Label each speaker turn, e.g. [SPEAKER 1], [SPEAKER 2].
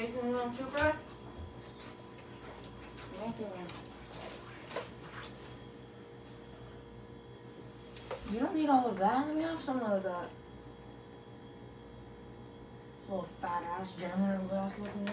[SPEAKER 1] making too. Making. You don't need all of that. Let me have some of that. Little fat ass German glass looking.